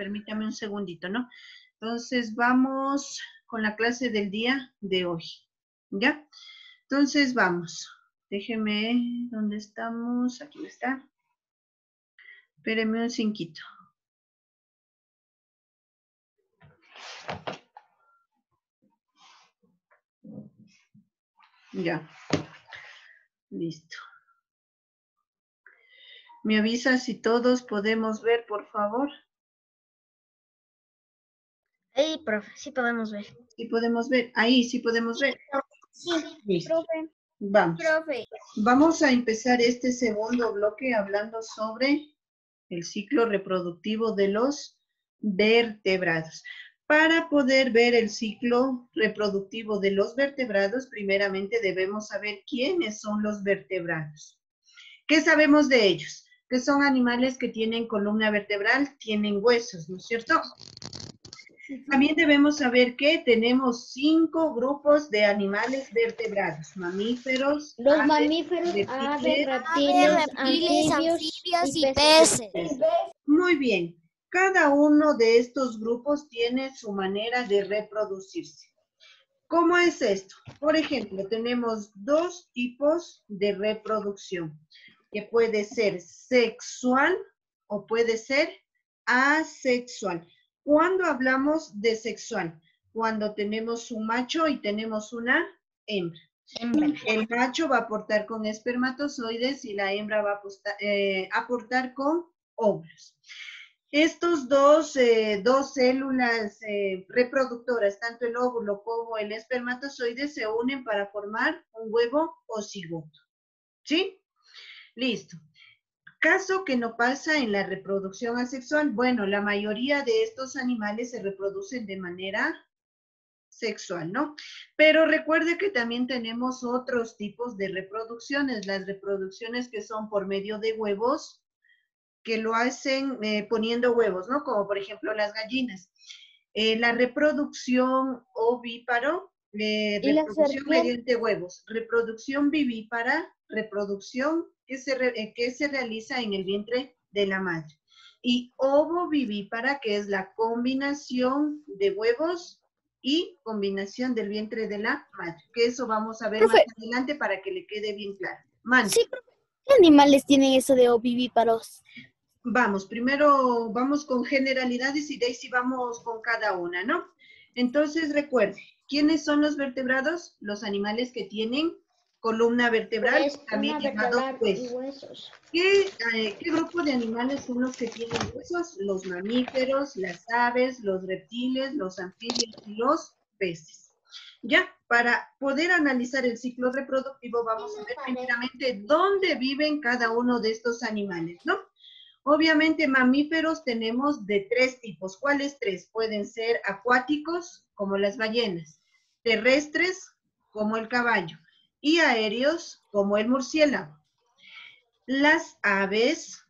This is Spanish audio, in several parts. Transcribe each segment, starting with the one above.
Permítame un segundito, ¿no? Entonces, vamos con la clase del día de hoy, ¿ya? Entonces, vamos. Déjeme, ¿dónde estamos? Aquí está. Espéreme un cinquito. Ya. Listo. ¿Me avisa si todos podemos ver, por favor? Ahí, profe, sí podemos ver. Sí podemos ver. Ahí sí podemos ver. Sí, Listo. profe. Vamos. Profe. Vamos a empezar este segundo bloque hablando sobre el ciclo reproductivo de los vertebrados. Para poder ver el ciclo reproductivo de los vertebrados, primeramente debemos saber quiénes son los vertebrados. ¿Qué sabemos de ellos? Que son animales que tienen columna vertebral, tienen huesos, ¿no es cierto? También debemos saber que tenemos cinco grupos de animales vertebrados, mamíferos, Los aves, mamíferos, reptiles, aves, reptiles, reptiles, anfibios anfibios y y peces. peces. Muy bien. Cada uno de estos grupos tiene su manera de reproducirse. ¿Cómo es esto? Por ejemplo, tenemos dos tipos de reproducción, que puede ser sexual o puede ser asexual. ¿Cuándo hablamos de sexual? Cuando tenemos un macho y tenemos una hembra. El macho va a aportar con espermatozoides y la hembra va a eh, aportar con óvulos. Estos dos, eh, dos células eh, reproductoras, tanto el óvulo como el espermatozoide, se unen para formar un huevo o cigoto. ¿Sí? Listo. Caso que no pasa en la reproducción asexual, bueno, la mayoría de estos animales se reproducen de manera sexual, ¿no? Pero recuerde que también tenemos otros tipos de reproducciones, las reproducciones que son por medio de huevos, que lo hacen eh, poniendo huevos, ¿no? Como por ejemplo las gallinas. Eh, la reproducción ovíparo, eh, ¿Y la reproducción mediante huevos, reproducción vivípara, reproducción que se, re- eh, que se realiza en el vientre de la madre. Y ovovivípara, que es la combinación de huevos y combinación del vientre de la madre. Que eso vamos a ver Profe. más adelante para que le quede bien claro. Sí. ¿Qué animales tienen eso de ovivíparos? Vamos, primero vamos con generalidades y de ahí sí vamos con cada una, ¿no? Entonces recuerde, ¿quiénes son los vertebrados? Los animales que tienen columna vertebral, Pues, también llamado vertebral y hueso. huesos. ¿Qué, eh, ¿Qué grupo de animales son los que tienen huesos? Los mamíferos, las aves, los reptiles, los anfibios y los peces. Ya, para poder analizar el ciclo reproductivo vamos a ver primeramente dónde viven cada uno de estos animales, ¿no? Obviamente mamíferos tenemos de tres tipos. ¿Cuáles tres? Pueden ser acuáticos, como las ballenas, terrestres, como el caballo, y aéreos, como el murciélago. Las aves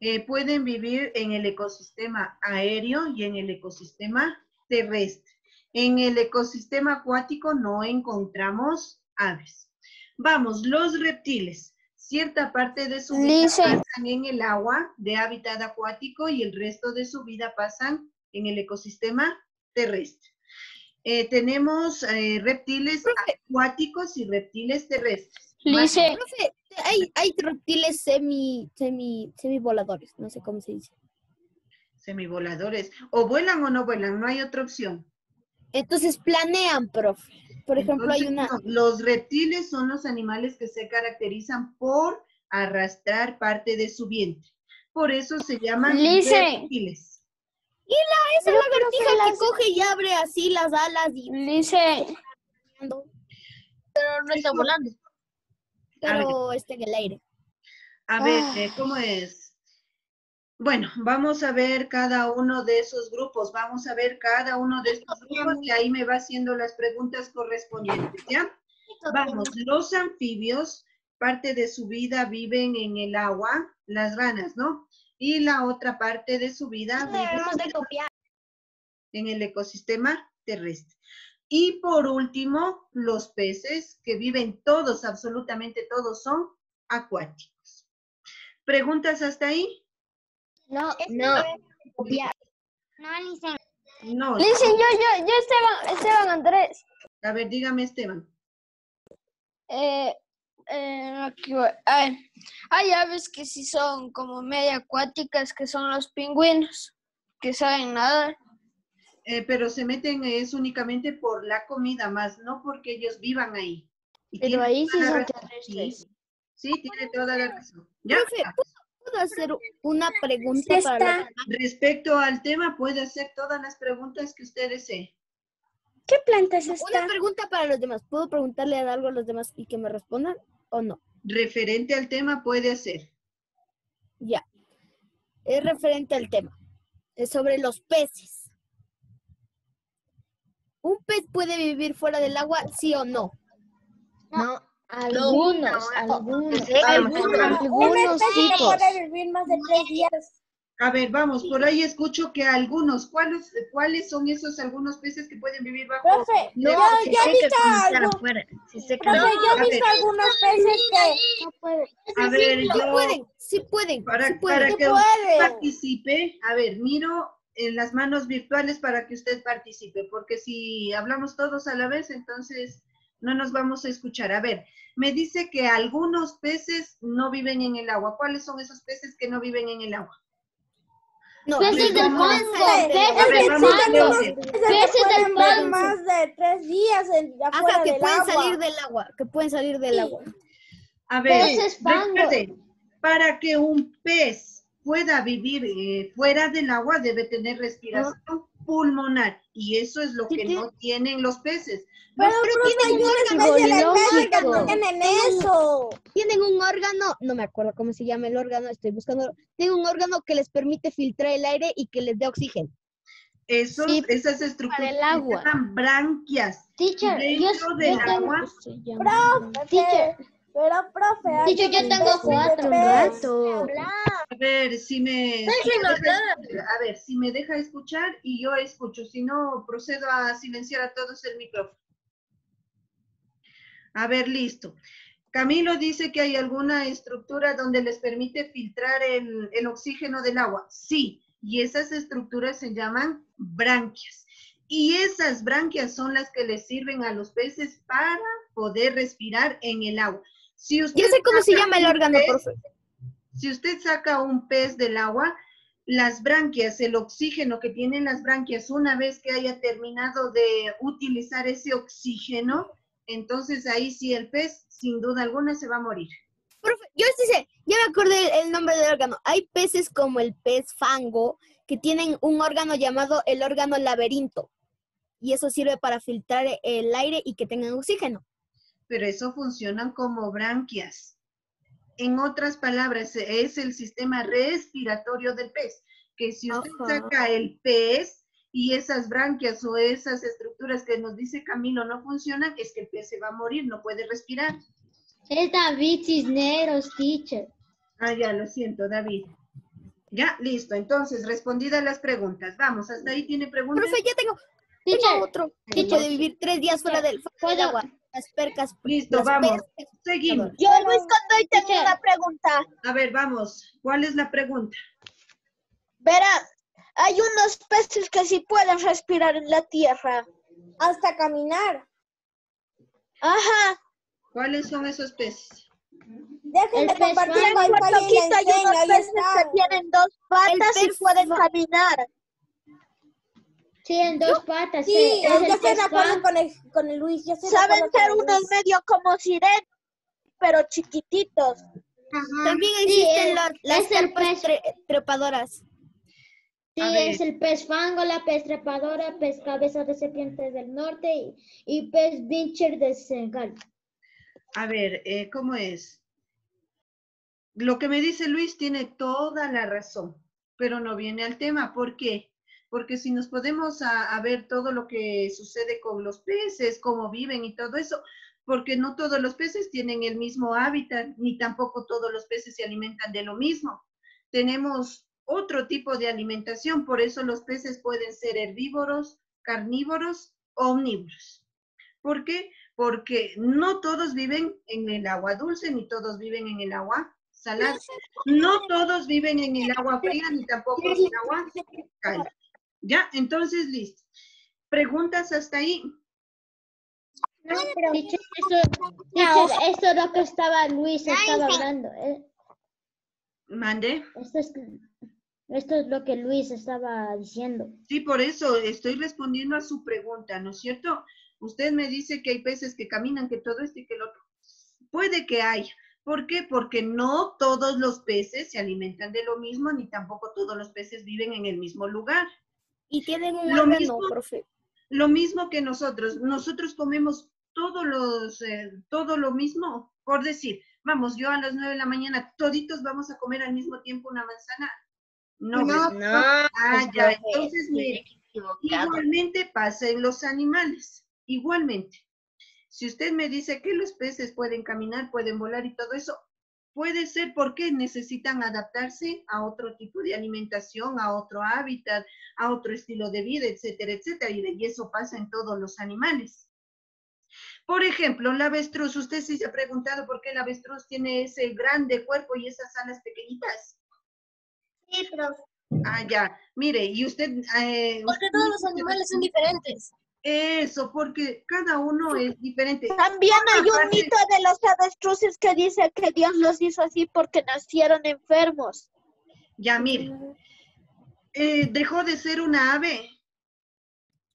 eh, pueden vivir en el ecosistema aéreo y en el ecosistema terrestre. En el ecosistema acuático no encontramos aves. Vamos, los reptiles. Cierta parte de su vida Lice. pasan en el agua de hábitat acuático y el resto de su vida pasan en el ecosistema terrestre. Eh, tenemos eh, reptiles acuáticos y reptiles terrestres. Lice. Profe, hay, hay reptiles semi, semi, semi voladores, no sé cómo se dice. Semivoladores. O vuelan o no vuelan, no hay otra opción. Entonces planean, profe. Por ejemplo, hay una... no, los reptiles son los animales que se caracterizan por arrastrar parte de su vientre. Por eso se llaman Lice. reptiles. Esa lagartija que coge y abre así las alas y... Lice. Pero no está volando. Pero está en el aire. A ver, Ah. eh, ¿cómo es? Bueno, vamos a ver cada uno de esos grupos. Vamos a ver cada uno de estos grupos y ahí me va haciendo las preguntas correspondientes, ¿ya? Vamos, los anfibios, parte de su vida viven en el agua, las ranas, ¿no? Y la otra parte de su vida Debemos vive de copiar. en el ecosistema terrestre. Y por último, los peces, que viven todos, absolutamente todos, son acuáticos. ¿Preguntas hasta ahí? No, No. copiar. No. Listen, yo, yo, yo Esteban, Esteban Andrés. A ver, dígame, Esteban. Eh, eh, aquí voy. Hay aves que sí son como media acuáticas, que son los pingüinos, que saben nadar. Eh, pero se meten es únicamente por la comida, más no porque ellos vivan ahí. Y Pero ahí sí son terrestres. Sí, sí, tiene toda la razón. Ya, Profe, ¿puedo, hacer una pregunta Sí para respecto al tema, puede hacer todas las preguntas que usted desee. ¿Qué planta es Una pregunta para los demás. ¿Puedo preguntarle algo a los demás y que me respondan o no? Referente al tema, puede hacer. Ya. Es referente al tema. Es sobre los peces. ¿Un pez puede vivir fuera del agua, sí o no? No. Algunos, algunos, Sí, algunos, algunos tipos. vivir más de tres días. A ver, vamos, por ahí escucho que algunos, ¿cuáles, ¿cuáles son esos algunos peces que pueden vivir bajo? Profe, No, si yo sé he visto algo. Si Profe, yo he visto ver. algunos peces que No puede. A ver, Sí yo, pueden, sí pueden, para, sí pueden. para que usted pueden. participe, a ver, miro en las manos virtuales para que usted participe, porque si hablamos todos a la vez, entonces no nos vamos a escuchar. A ver, me dice que algunos peces no viven en el agua. ¿Cuáles son esos peces que no viven en el agua? No, Peces del del peces unos ver. peces del fondo. más de tres días en, afuera Ajá, que del pueden agua. salir del agua, que pueden salir del agua. A ver, Peces para que un pez pueda vivir eh, fuera del agua debe tener respiración pulmonar y eso es lo que no tienen los peces. Pero, pero tienen un órgano biológico. tienen eso. Tienen un órgano, no me acuerdo cómo se llama el órgano, estoy buscando. Tienen un órgano que les permite filtrar el aire y que les dé oxígeno. Esos, Sí, esas estructuras el se agua. llaman branquias. Teacher, yo, Dentro yo del tengo, agua. Teacher, Pero, profe, Teacher, yo unos tengo cuatro rato. A ver, si me, si me Déjenlo deja, a ver, si me deja escuchar y yo escucho, si no procedo a silenciar a todos el micrófono. A ver, listo. Camilo dice que hay alguna estructura donde les permite filtrar el, el oxígeno del agua. Sí, y esas estructuras se llaman branquias. Y esas branquias son las que les sirven a los peces para poder respirar en el agua. Si usted Ya sé cómo se saca llama el un órgano, pez- si usted saca un pez del agua, las branquias, el oxígeno que tienen las branquias, una vez que haya terminado de utilizar ese oxígeno, entonces ahí sí el pez, sin duda alguna, se va a morir. Profe, yo sí sé, ya me acordé el nombre del órgano. Hay peces como el pez fango que tienen un órgano llamado el órgano laberinto. Y eso sirve para filtrar el aire y que tengan oxígeno. Pero eso funcionan como branquias. En otras palabras, es el sistema respiratorio del pez, que si usted saca el pez y esas branquias o esas estructuras que nos dice Camilo no funcionan, es que el pez se va a morir, no puede respirar. es David Cisneros, teacher. Ah, ya, lo siento, David. Ya, listo. Entonces, respondidas las preguntas. Vamos, hasta ahí tiene preguntas. Profe, ya tengo, tengo otro teacher. puede vivir tres días fuera del, fuera del ¿Puedo? agua. Las percas. Listo, las vamos. percas- Seguimos. Yo, Luis Condoy, tengo una pregunta. A ver, vamos. ¿Cuál es la pregunta? Verá, hay unos peces que sí pueden respirar en la tierra. Hasta caminar. Ajá. ¿Cuáles son esos peces? Déjenme El pez compartir. En Wi-Fi unos Ahí peces que tienen dos patas y pueden caminar. Sí, en dos patas. Sí, eh, es yo estoy de acuerdo con el, con el Luis. Yo Saben ser unos Luis. medio como sirenas, pero chiquititos. También Sí, existen las, las es el carpas pez. tre- trepadoras. Sí, es el pez fango, la pez trepadora, pez cabeza de serpiente del norte y, y pez pincher de Senegal. A ver, eh, ¿cómo es? Lo que me dice Luis tiene toda la razón, pero no viene al tema. ¿Por qué? Porque si nos podemos a, ver todo lo que sucede con los peces, cómo viven y todo eso, porque no todos los peces tienen el mismo hábitat, ni tampoco todos los peces se alimentan de lo mismo. Tenemos otro tipo de alimentación, por eso los peces pueden ser herbívoros, carnívoros, omnívoros. ¿Por qué? Porque no todos viven en el agua dulce, ni todos viven en el agua salada. No todos viven en el agua fría, ni tampoco en el agua cálida. Ya, entonces listo. ¿Preguntas hasta ahí? Teacher, esto, teacher, esto es lo que estaba Luis estaba hablando. eh. Mande. Esto es, esto es lo que Luis estaba diciendo. Sí, por eso estoy respondiendo a su pregunta, ¿no es cierto? Usted me dice que hay peces que caminan, que todo esto y que el otro. Puede que haya. ¿Por qué? Porque no todos los peces se alimentan de lo mismo, ni tampoco todos los peces viven en el mismo lugar. Y tienen un Lo órgano, mismo- profe. Lo mismo que nosotros. Nosotros comemos todos los, eh, todo lo mismo. Por decir, vamos, yo a las nueve de la mañana, toditos vamos a comer al mismo tiempo una manzana. No, ¿verdad? Ah, ya, entonces, mire, igualmente pasa en los animales, igualmente. Si usted me dice que los peces pueden caminar, pueden volar y todo eso, puede ser porque necesitan adaptarse a otro tipo de alimentación, a otro hábitat, a otro estilo de vida, etcétera, etcétera. Y, eso pasa en todos los animales. Por ejemplo, el avestruz, usted sí se ha preguntado por qué el avestruz tiene ese grande cuerpo y esas alas pequeñitas. Sí, pero Ah, ya. Mire, y usted... eh, porque todos los animales son diferentes. Eso, porque cada uno es diferente. También hay un mito de los avestruces que dice que Dios los hizo así porque nacieron enfermos. Ya, mire. eh, dejó de ser una ave.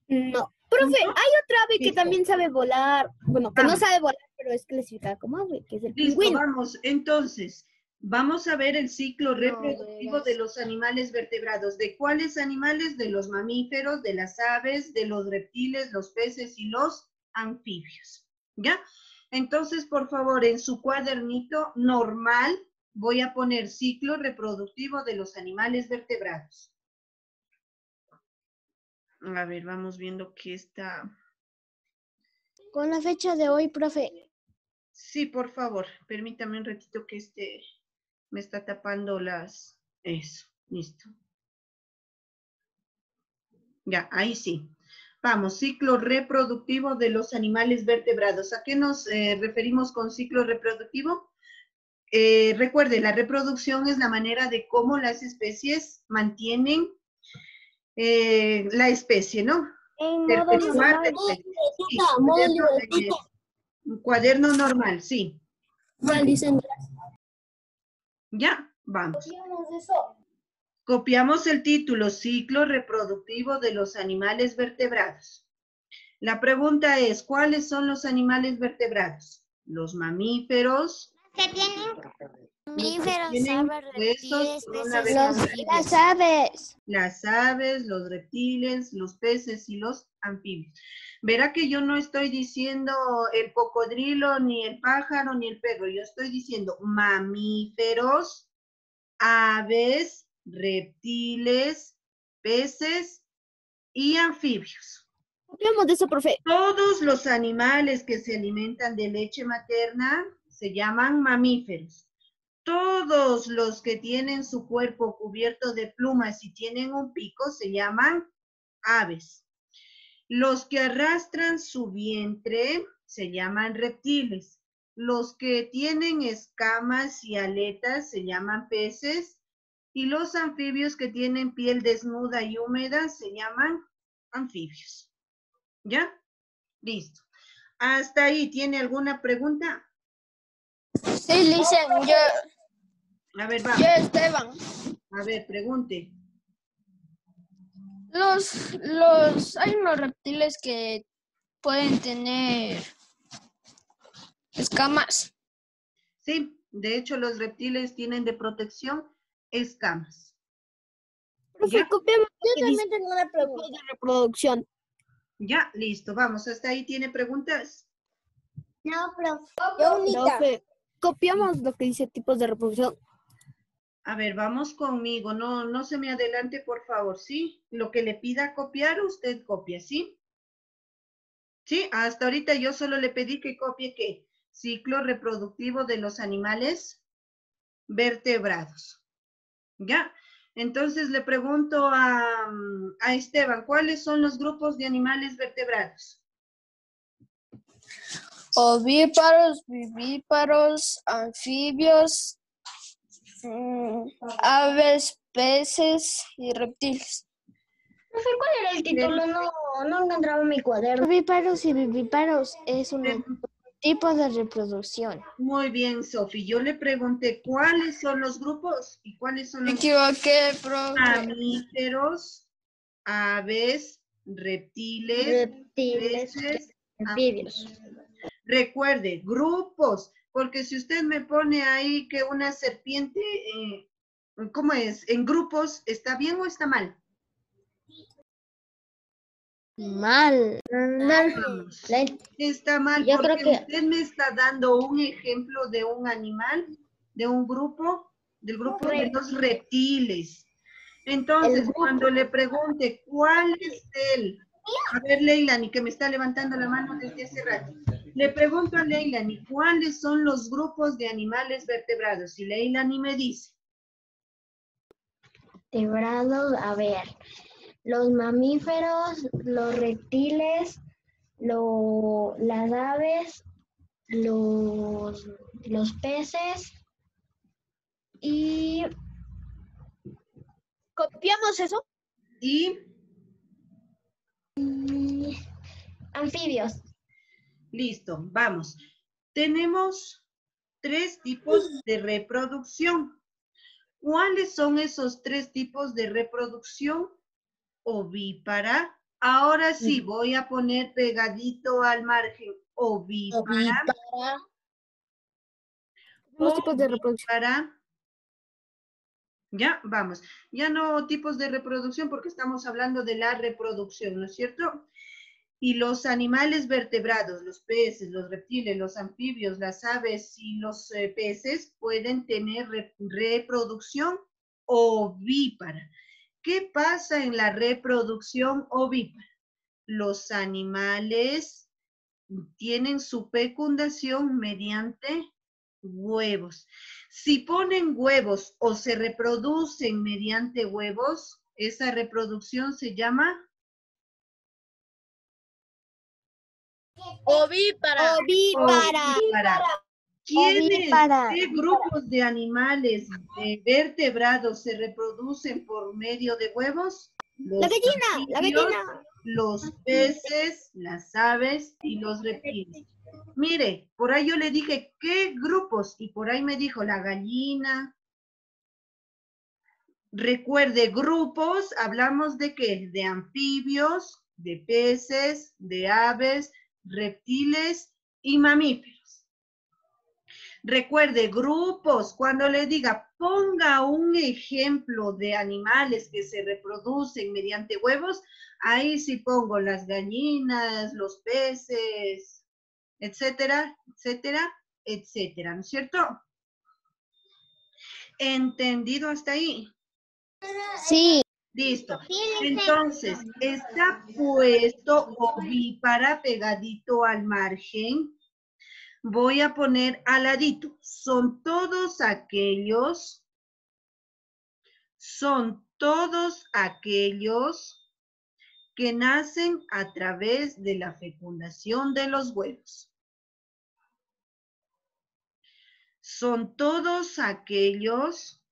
No. Profe, hay otra ave que también sabe volar. Bueno, que no sabe volar, pero es clasificada como ave, que es el Listo, pingüino. vamos. Entonces, vamos a ver el ciclo reproductivo de los animales vertebrados. ¿De cuáles animales? De los mamíferos, de las aves, de los reptiles, los peces y los anfibios. ¿Ya? Entonces, por favor, en su cuadernito normal voy a poner ciclo reproductivo de los animales vertebrados. A ver, vamos viendo que está... Con la fecha de hoy, profe. Sí, por favor, permítame un ratito que este me está tapando las... Eso, listo. Ya, ahí sí. Vamos, ciclo reproductivo de los animales vertebrados. ¿A qué nos eh, referimos con ciclo reproductivo? Eh, recuerde, la reproducción es la manera de cómo las especies mantienen eh, la especie, ¿no? En Perpetuar la especie. Sí, cuaderno, un cuaderno normal, sí. dicen. Ya, vamos. eso. Copiamos el título, ciclo reproductivo de los animales vertebrados. La pregunta es, ¿cuáles son los animales vertebrados? Los mamíferos, ¿Qué tienen? Mamíferos, reptiles, peces, Los, las aves. las aves, los reptiles, los peces y los anfibios. Verá que yo no estoy diciendo el cocodrilo, ni el pájaro, ni el perro. Yo estoy diciendo mamíferos, aves, reptiles, peces y anfibios. Hablemos de eso, profe. Todos los animales que se alimentan de leche materna se llaman mamíferos. Todos los que tienen su cuerpo cubierto de plumas y tienen un pico se llaman aves. Los que arrastran su vientre se llaman reptiles. Los que tienen escamas y aletas se llaman peces. Y los anfibios que tienen piel desnuda y húmeda se llaman anfibios. ¿Ya? Listo. Hasta ahí, ¿tiene alguna pregunta? Sí, dicen, yo, A ver, yo vamos. Esteban. A ver, pregunte. Los, los, hay unos reptiles que pueden tener escamas. Sí, de hecho, los reptiles tienen de protección escamas. Profe, Yo también tengo una pregunta. de reproducción. Ya, listo, vamos. Hasta ahí, ¿tiene preguntas? No, profe. Yo unita. Profe, copiamos lo que dice tipos de reproducción. A ver, vamos conmigo. No, no se me adelante, por favor, ¿sí? Lo que le pida copiar, usted copia, ¿sí? Sí, hasta ahorita yo solo le pedí que copie qué? Ciclo reproductivo de los animales vertebrados. ¿Ya? Entonces le pregunto a, mm, a Esteban, ¿cuáles son los grupos de animales vertebrados? Ovíparos, vivíparos, anfibios, aves, peces y reptiles. Profe, ¿cuál era el título? No, no encontraba mi cuaderno. Ovíparos y vivíparos es un tipo de reproducción. Muy bien, Sofi. Yo le pregunté cuáles son los grupos y cuáles son Me los equivoqué, profe. mamíferos, aves, reptiles, Reptiles, peces, anfibios. Recuerde, grupos, porque si usted me pone ahí que una serpiente, eh, ¿cómo es? En grupos, ¿está bien o está mal? Mal. La- Está mal Yo porque creo que- usted me está dando un ejemplo de un animal, de un grupo, del grupo de los reptiles. Entonces, cuando le pregunte cuál es él, a ver, Leilani, que me está levantando la mano desde hace rato. Le pregunto a Leilani, ¿cuáles son los grupos de animales vertebrados? Y Leilani me dice, vertebrados, a ver, los mamíferos, los reptiles, lo- las aves, los, los peces y ¿Copiamos eso? y y anfibios. Listo, vamos. Tenemos tres tipos de reproducción. ¿Cuáles son esos tres tipos de reproducción? Ovípara. Ahora sí, voy a poner pegadito al margen. Ovípara. Tenemos tipos de reproducción. Ovípara. Ya, vamos. Ya no tipos de reproducción porque estamos hablando de la reproducción, ¿no es cierto? Y los animales vertebrados, los peces, los reptiles, los anfibios, las aves y los eh, peces pueden tener re- reproducción ovípara. ¿Qué pasa en la reproducción ovípara? Los animales tienen su fecundación mediante huevos. Si ponen huevos o se reproducen mediante huevos, esa reproducción se llama Ovípara. ovípara. ¿Quiénes, Ovípara. qué grupos de animales de vertebrados se reproducen por medio de huevos? Los La gallina, la gallina. Los peces, las aves y los reptiles. Mire, por ahí yo le dije, ¿qué grupos? Y por ahí me dijo la gallina. Recuerde, grupos, hablamos de qué? De anfibios, de peces, de aves, reptiles y mamíferos. Recuerde, grupos, cuando le diga, ponga un ejemplo de animales que se reproducen mediante huevos, ahí sí pongo las gallinas, los peces, etcétera, etcétera, etcétera, ¿no es cierto? ¿Entendido hasta ahí? Sí. Listo. Entonces, está puesto ovípara pegadito al margen. Voy a poner al ladito. Son todos aquellos, son todos aquellos que nacen a través de la fecundación de los huevos. Son todos aquellos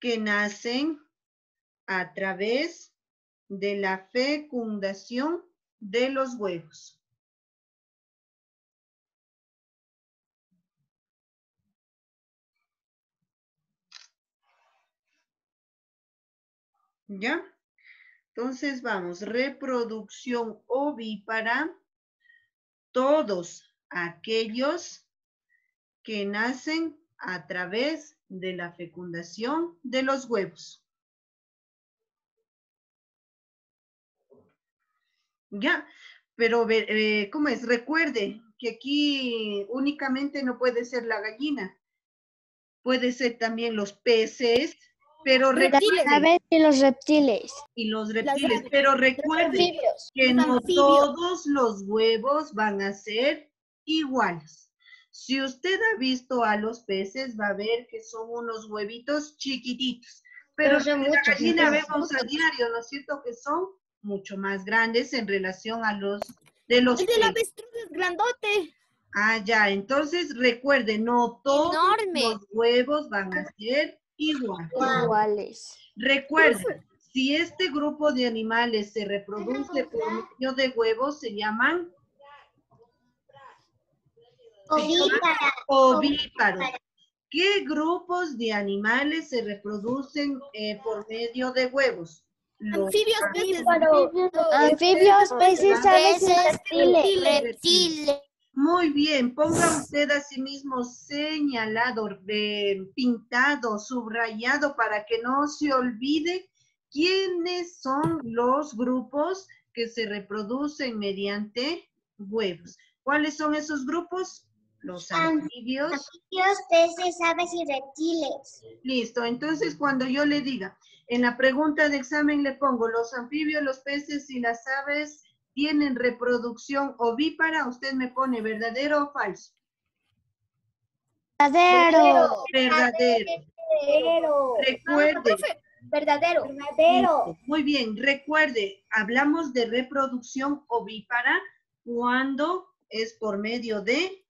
que nacen a través de la fecundación de los huevos. ¿Ya? Entonces vamos, reproducción ovípara, todos aquellos que nacen a través de la fecundación de los huevos. Ya, pero eh, ¿cómo es? Recuerde que aquí únicamente no puede ser la gallina, puede ser también los peces, pero Reptiles. recuerde, A ver, y los reptiles. y los reptiles, pero recuerde Anfibios. que no todos los huevos van a ser iguales. Si usted ha visto a los peces, va a ver que son unos huevitos chiquititos. Pero, Pero son la gallina vemos a diario, ¿no es cierto? Que son mucho más grandes en relación a los de los El del avestruz es grandote. Ah, ya, entonces recuerde, no todos Enorme. los huevos van a ser iguales. Iguales. Recuerde, Si este grupo de animales se reproduce por medio de huevos, se llaman ovíparos. ¿Qué grupos de animales se reproducen eh, por medio de huevos? Los Anfibios, peces, Anfibios, peces, aves reptiles. reptiles. Muy bien, ponga usted a sí mismo señalado, eh, pintado, subrayado para que no se olvide quiénes son los grupos que se reproducen mediante huevos. ¿Cuáles son esos grupos? Los anfibios. Anfibios, peces, aves y reptiles. Listo, entonces cuando yo le diga, en la pregunta de examen le pongo, los anfibios, los peces y las aves tienen reproducción ovípara, usted me pone verdadero o falso. Verdadero. Verdadero. Recuerde, Verdadero. Listo, Muy bien, recuerde, hablamos de reproducción ovípara cuando es por medio de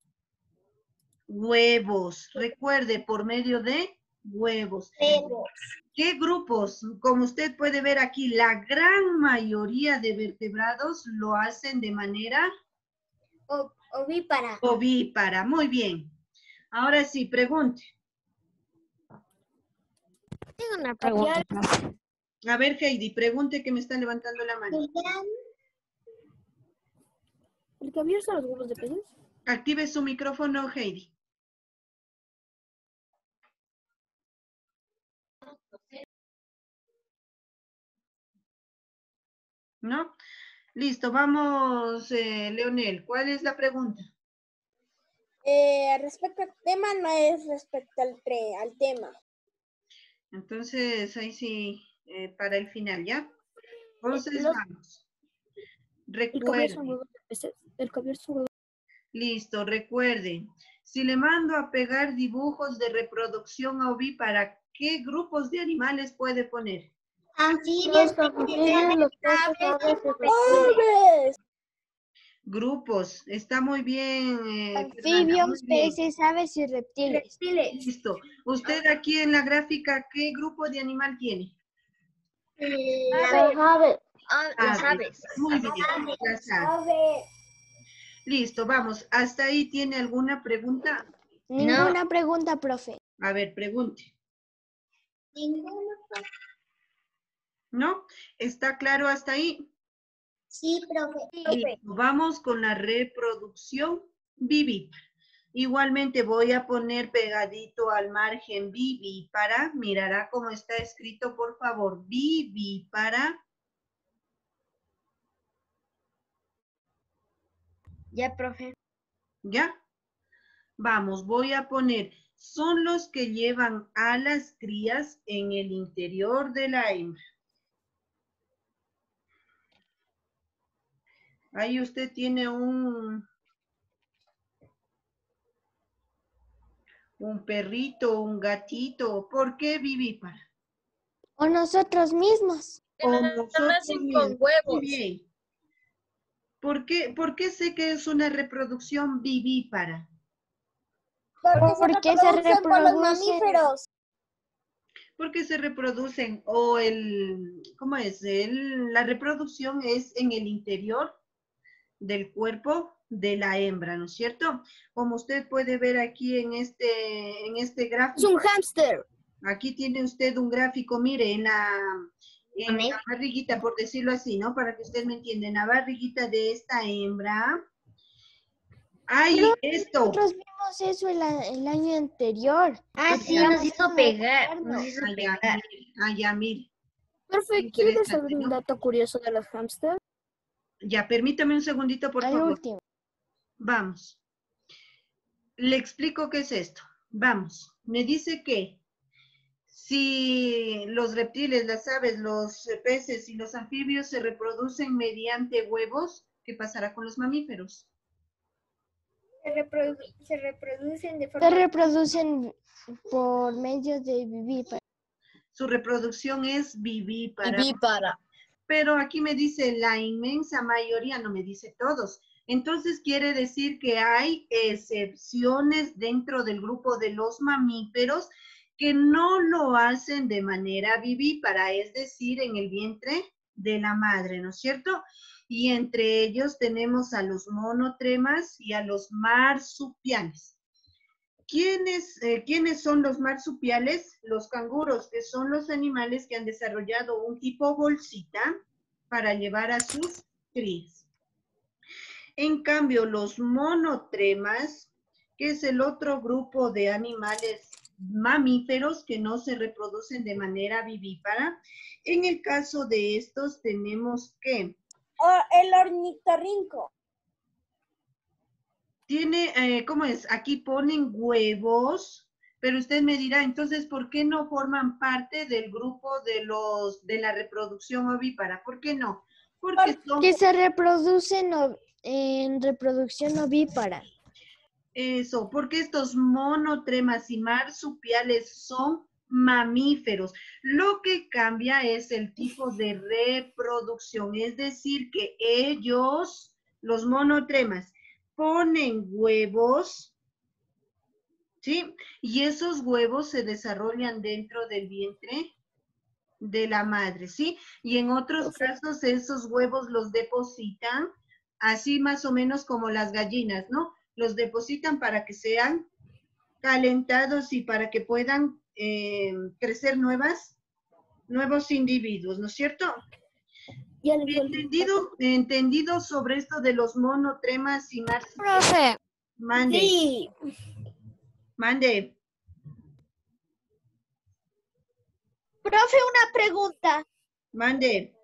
huevos. Recuerde, por medio de huevos. ¿Qué grupos? Como usted puede ver aquí, la gran mayoría de vertebrados lo hacen de manera Ovípara. ovípara. Muy bien. Ahora sí, pregunte. Tengo una pregunta. A ver, Heidi, pregunte que me está levantando la mano. ¿El caviar son los huevos de peces? Active su micrófono, Heidi. ¿No? Listo, vamos, eh, Leonel. ¿Cuál es la pregunta? Eh, respecto al tema, no es respecto al, tre- al tema. Entonces, ahí sí, eh, para el final, ¿ya? Entonces, los- vamos. ¿El caviar Recuerde. son huevos de peces? ¿El Listo, recuerde. Si le mando a pegar dibujos de reproducción ovípara, ¿qué grupos de animales puede poner? Anfibios, anfibios, los peces, aves ¡Aves! Grupos. Está muy bien. eh, Anfibios, peces, aves y reptiles. Listo. Usted aquí en la gráfica, ¿qué grupo de animal tiene? Las aves. Aves. Muy bien. las aves. Listo, vamos. ¿Hasta ahí tiene alguna pregunta? Ninguna pregunta, profe. A ver, pregunte. ¿No? ¿Está claro hasta ahí? Sí, profe. Vamos con la reproducción vivípara. Igualmente voy a poner pegadito al margen vivípara. Mirará cómo está escrito, por favor. Vivípara. Ya, profe. ¿Ya? Vamos, voy a poner, son los que llevan a las crías en el interior de la hembra. Ahí usted tiene un, un perrito, un gatito. ¿Por qué vivípara? O nosotros mismos. O nosotros mismos. Muy bien. ¿Por qué, ¿Por qué sé que es una reproducción vivípara? Porque, Porque se reproducen por los mamíferos. Porque se reproducen o el, ¿cómo es? El, la reproducción es en el interior del cuerpo de la hembra, ¿no es cierto? Como usted puede ver aquí en este, en este Es gráfico, un hámster. aquí tiene usted un gráfico, mire, en la, en la barriguita, por decirlo así, ¿no? Para que usted me entienda, en la barriguita de esta hembra, hay esto. Nosotros vimos eso el, el año anterior. Ah, sí, nos hizo pegar. Nos hizo pegar. mire, allá, mire. Profe, ¿quiere saber un dato curioso de los hámsters? Ya, permítame un segundito, por Al favor. último. Vamos. Le explico qué es esto. Vamos. Me dice que si los reptiles, las aves, los peces y los anfibios se reproducen mediante huevos, ¿qué pasará con los mamíferos? Se, reprodu- se reproducen de Se forma reproducen por medio de vivíparos. Su reproducción es vivípara. Vivípara. Pero aquí me dice la inmensa mayoría, no me dice todos. Entonces quiere decir que hay excepciones dentro del grupo de los mamíferos que no lo hacen de manera vivípara, es decir, en el vientre de la madre, ¿no es cierto? Y entre ellos tenemos a los monotremas y a los marsupiales. ¿Quiénes, eh, ¿Quiénes son los marsupiales? Los canguros, que son los animales que han desarrollado un tipo bolsita para llevar a sus crías. En cambio, los monotremas, que es el otro grupo de animales mamíferos que no se reproducen de manera vivípara. En el caso de estos tenemos que el ornitorrinco. Tiene, eh, ¿cómo es? Aquí ponen huevos, pero usted me dirá, entonces, ¿por qué no forman parte del grupo de los de la reproducción ovípara? ¿Por qué no? Porque son Que se reproducen en reproducción ovípara. Eso, porque estos monotremas y marsupiales son mamíferos. Lo que cambia es el tipo de reproducción, es decir, que ellos, los monotremas, ponen huevos, ¿sí? Y esos huevos se desarrollan dentro del vientre de la madre, ¿sí? Y en otros casos esos huevos los depositan, así más o menos como las gallinas, ¿no? Los depositan para que sean calentados y para que puedan eh, crecer nuevas, nuevos individuos, ¿no es cierto? Ya el- Entendido, entendido sobre esto de los monotremas y marsupiales. Profe, Mande, Sí, mande. Profe, una pregunta. Mande.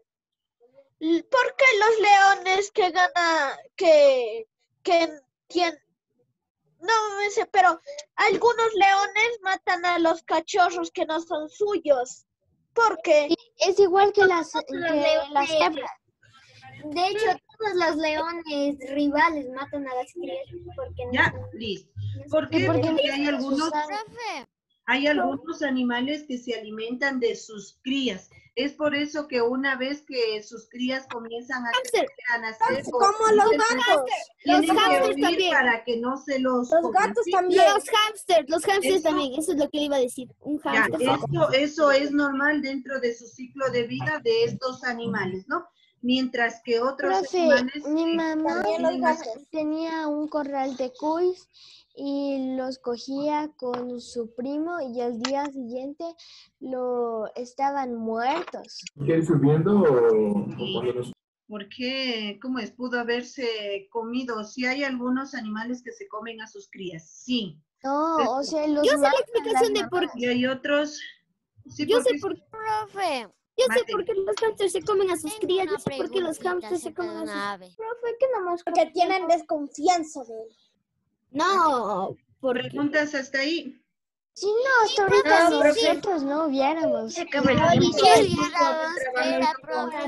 ¿Por qué los leones que gana, que, que tienen, no me sé, pero algunos leones matan a los cachorros que no son suyos? ¿Por qué? Es igual que las, que leones. las cebras. De hecho, todos los leones rivales matan a las crías porque no Ya, listo. ¿Por qué? porque Porque hay algunos, profe, hay algunos animales que se alimentan de sus crías. Es por eso que una vez que sus crías comienzan a, crecer, a nacer, Como los gatos. Los huir también. para que no se los Los gatos también. Los hamsters, los hamsters Eso- también, eso es lo que le iba a decir. Un Ya, hamster. eso, eso es normal dentro de su ciclo de vida de estos animales, ¿no? Mientras que otros Profe, animales... mi mamá tenía un corral de cuis y los cogía con su primo y al día siguiente lo estaban muertos. ¿Qué ir subiendo o, Sí. ¿Por qué? ¿Cómo es? Pudo haberse comido. Si hay algunos animales que se comen a sus crías, sí. No, o sea, los Yo sé la explicación de por mamás. Y hay otros... Sí, Yo sé porque- por profe. yo sé Mate. por qué los hamsters se comen a sus Tengo crías, yo sé por qué los hamsters se comen a sus. Profe, ¿qué nomás? Porque tienen desconfianza de él. No, porque Preguntas hasta ahí. Sí, no, hasta ahorita sí, sí. nosotros no hubiéramos. Oye, Tiempo, ¿qué tiempo de era, trabajo